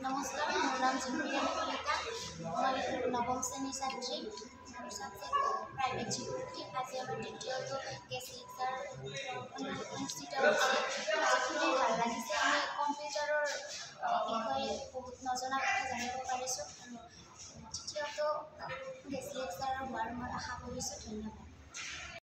নমস্কাৰ মোৰ নাম জিনিয়ানী কলিতা মই নৱম শ্ৰেণীৰ ছাত্ৰী। মোৰ ছাবজেক্ট প্ৰাইভেট শিক্ষী আজি আমাৰ দ্বিতীয়টো গেছ লেকচাৰ অনুষ্ঠিত হৈছে খুবেই ভাল লাগিছে। আমি কম্পিউটাৰৰ বিষয়ে বহুত নজনা কথা জানিব পাৰিছোঁ। তৃতীয়টো গেছ লিক্সাৰৰ হোৱাৰ মই আশা কৰিছোঁ। ধন্যবাদ।